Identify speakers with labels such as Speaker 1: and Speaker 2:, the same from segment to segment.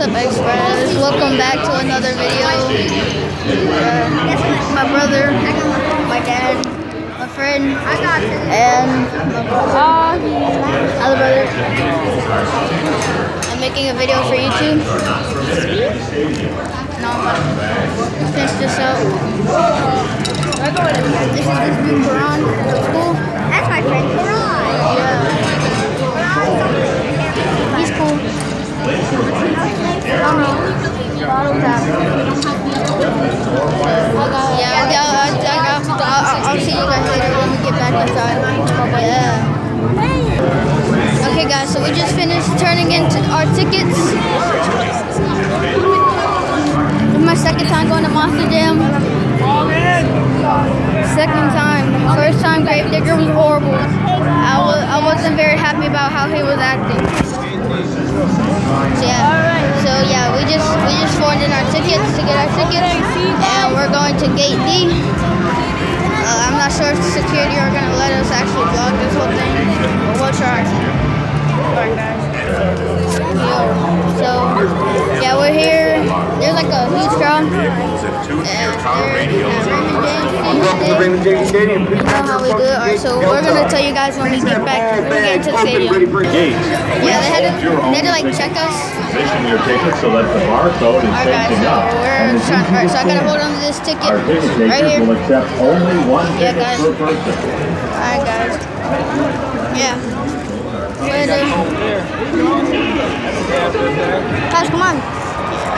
Speaker 1: What's up, -Friends? Welcome back to another video. Uh, my brother, my dad, my friend, and my other brother. I'm making a video for YouTube. No, I'm finish this out. This is this dude, Quran. It's cool.
Speaker 2: That's my friend Karan.
Speaker 1: How he was acting. So yeah. So yeah, we just we just forwarded in our tickets to get our tickets, and we're going to Gate D. Uh, I'm not sure if the security are gonna let us actually vlog this whole thing, but we'll try. Alright guys. Yo, so And they're at Raymond James Stadium today. You know how we do it. Alright, so we're gonna tell you guys when we get back when we get into the stadium. Yeah, they had to they had to like check us.
Speaker 3: Position your ticket so that the barcode is
Speaker 1: Alright guys,
Speaker 3: facing
Speaker 1: so
Speaker 3: up.
Speaker 1: we're trying. Alright, so I gotta hold on to this ticket
Speaker 3: Our ticket
Speaker 1: right
Speaker 3: takers
Speaker 1: here.
Speaker 3: will accept only one
Speaker 1: Yeah,
Speaker 3: ticket
Speaker 1: guys.
Speaker 3: per person.
Speaker 1: Alright guys. Yeah. Ready? Guys, come on.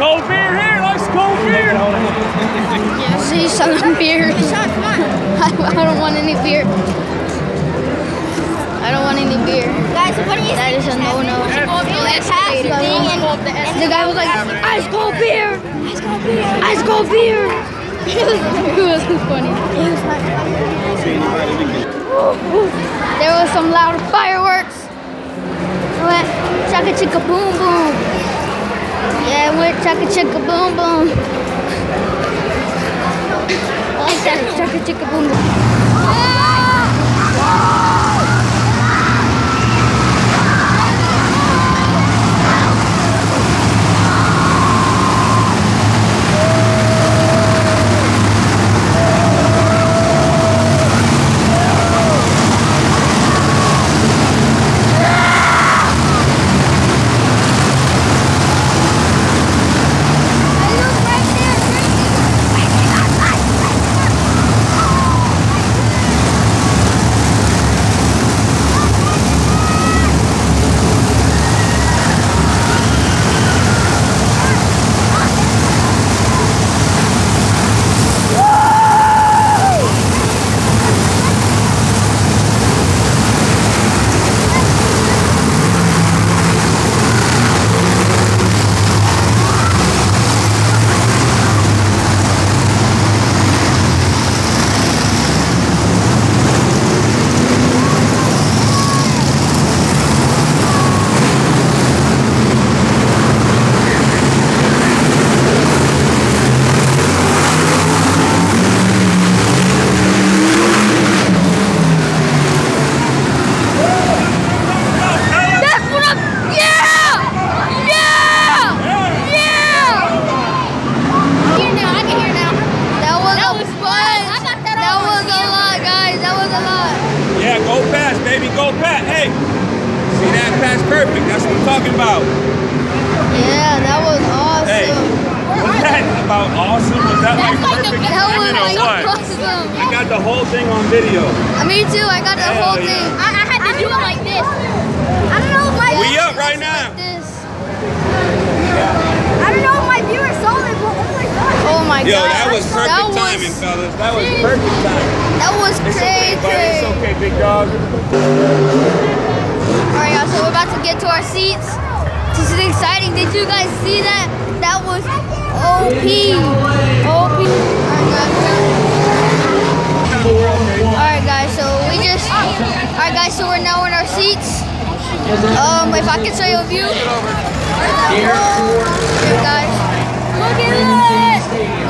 Speaker 4: Cold beer here, nice cold beer.
Speaker 1: Yeah, see some beer. I, I don't want any beer. I don't want any beer.
Speaker 2: Guys, what do you
Speaker 1: That is a no-no. The guy was like, ice cold beer! Ice cold beer! Ice cold beer! it was funny. There was some loud fireworks. It went chaka chicka boom boom. Yeah, we're chaka chicka boom boom. I like that chaka boom boom. That's what I'm. Yeah! Yeah! Yeah!
Speaker 2: Here now, I can hear now.
Speaker 1: That was
Speaker 2: That
Speaker 1: a
Speaker 2: was fun.
Speaker 1: bunch.
Speaker 2: I got that
Speaker 1: That
Speaker 2: on
Speaker 1: was a lot, guys. That was a lot.
Speaker 4: Yeah, go fast, baby, go fast. Hey, see that pass perfect? That's what I'm talking about.
Speaker 1: Yeah, that was awesome.
Speaker 4: Hey, was that about awesome? Was that like
Speaker 2: That's like the
Speaker 4: perfect
Speaker 2: best-
Speaker 1: That
Speaker 4: timing or
Speaker 1: like
Speaker 4: what?
Speaker 1: awesome.
Speaker 4: I got the whole thing on video.
Speaker 1: Uh, Me too. I got the
Speaker 4: Hell
Speaker 1: whole
Speaker 4: yeah.
Speaker 1: thing.
Speaker 2: I, I had to do it like this. I don't know if my
Speaker 4: We up right now.
Speaker 1: Like this.
Speaker 2: I don't know if my viewer saw it, but oh my god.
Speaker 1: Oh my
Speaker 4: Yo,
Speaker 1: god.
Speaker 4: that was perfect
Speaker 1: that was,
Speaker 4: timing, fellas. That was perfect timing.
Speaker 1: That was
Speaker 4: It's okay,
Speaker 1: crazy.
Speaker 4: buddy. It's okay, big dog.
Speaker 1: Alright, y'all. So we're about to get to our seats. This is exciting. Did you guys see that? That was OP. OP. Alright, guys. So we just. Alright, guys. So we're now in our seats. Um, if I can show you a view. Here, guys. Look at that.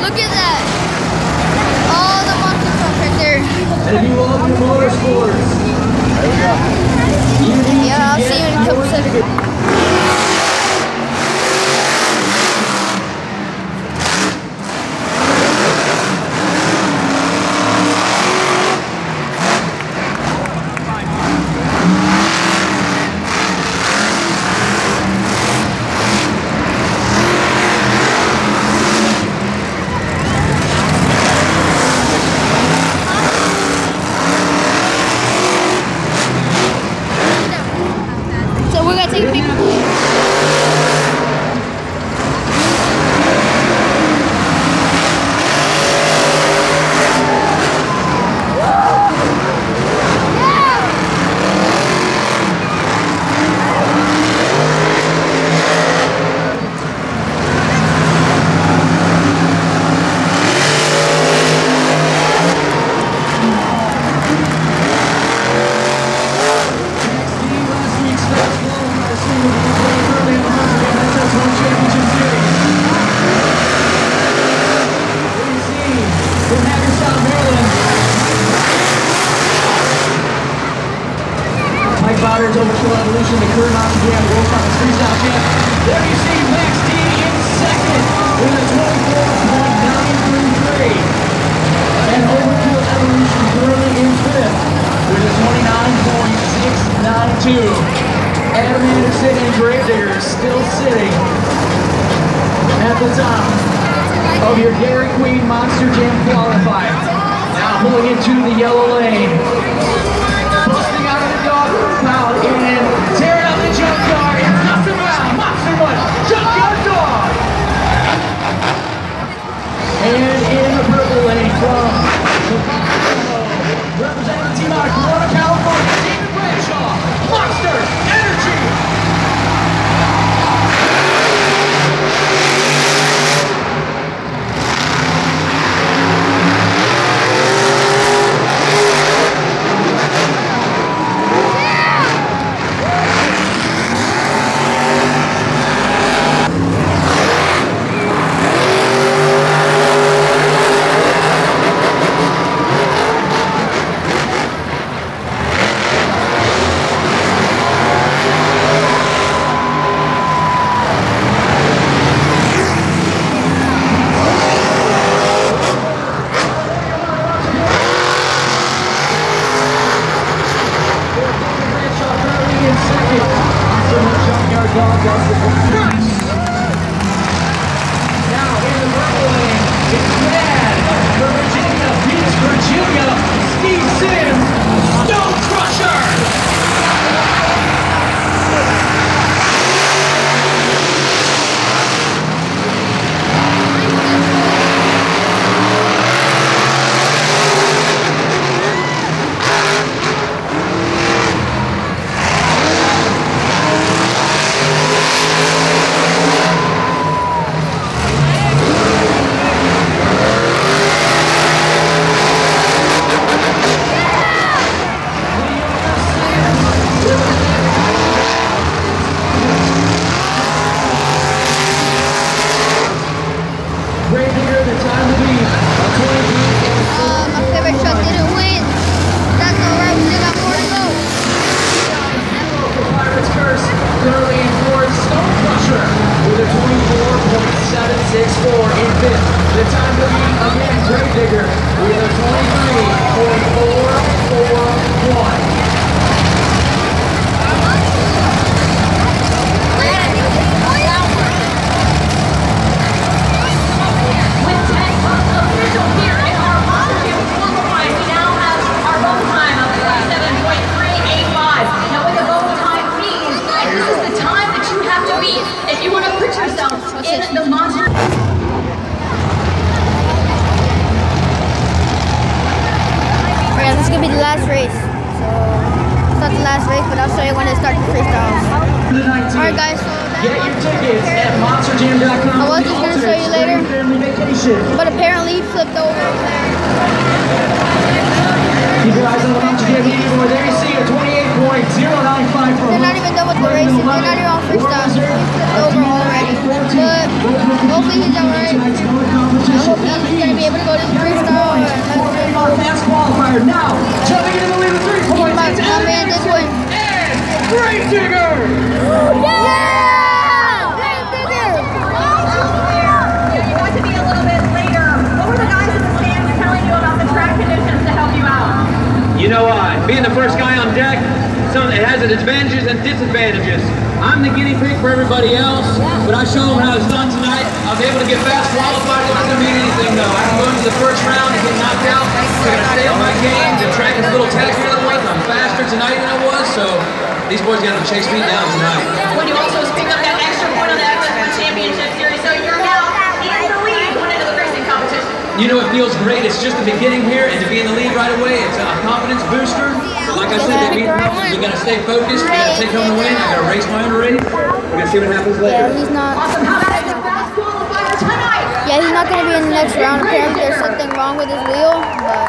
Speaker 1: Look at that. All the monster trucks right there. Yeah, I'll see you in a couple seconds.
Speaker 5: We're gonna take a picture. Qualifier. Now pulling into the yellow lane. Qualifying, we now have our vote time of 37.385. Now, what the rope time means, this is the time
Speaker 1: that you have to
Speaker 5: be. If you want to
Speaker 6: put yourself in the vote time means is this is the time that you have to beat if you want to put yourself in the Monster
Speaker 1: Alright, this is gonna be the last race. So, it's not the last race, but I'll show you when they start the freestyles.
Speaker 5: The 19th.
Speaker 1: Alright, guys, so
Speaker 5: Get
Speaker 1: that,
Speaker 5: your tickets at monsterjam.com.
Speaker 1: I was just gonna show you later. But apparently he flipped over over.
Speaker 5: Keep your eyes on the Monster Jam leaderboard. There you see a 28.095 for
Speaker 1: They're not even done with the race. They're not even on freestyle. He flipped over already. But hopefully he's alright. I hope he's gonna be able to go to the freestyle. and that's really
Speaker 5: Our
Speaker 1: cool.
Speaker 5: fast qualifier now. Jumping into the lead with three points.
Speaker 1: My- man did win.
Speaker 5: And Grave Digger.
Speaker 1: Yeah! Grave Digger!
Speaker 6: You got to be a little bit later. What were the guys in the stands telling you about the track conditions to help you out?
Speaker 7: You know, uh, being the first guy on deck, some, it has its advantages and disadvantages. I'm the guinea pig for everybody else, but I show them how it's done tonight. I was able to get fast qualified. It doesn't mean anything, though. I can go into the first round and get knocked out. I gotta stay on my game. The track is a little tackier than. I'm faster tonight than I was, so these boys got to chase me down tonight.
Speaker 6: When you also pick up that extra point on the X1 Championship Series, so you're now in the lead going into the racing competition.
Speaker 7: You know, it feels great. It's just the beginning here, and to be in the lead right away, it's a confidence booster. But like I said, that means you gotta stay focused. You gotta take home the win. I gotta race my own race. We're going to see what happens later.
Speaker 1: Yeah,
Speaker 7: later.
Speaker 1: he's not.
Speaker 6: Awesome. How about the fast qualifier tonight?
Speaker 1: Yeah, he's not gonna be in the next round. Apparently, there's something wrong with his wheel, but.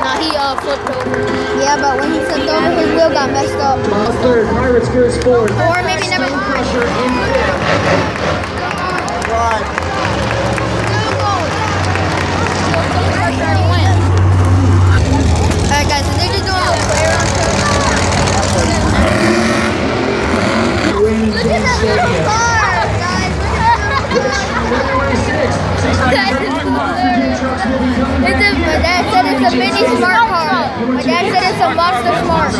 Speaker 1: No, he uh flipped over. Yeah, but when he flipped over, his wheel got messed up.
Speaker 5: Miles third, Pirates Curse fourth.
Speaker 1: Or maybe never mind.
Speaker 5: Crusher in fifth.
Speaker 1: Look at
Speaker 5: that guys. Look at that my dad said it's a mini smart car. My dad said it's a monster smart.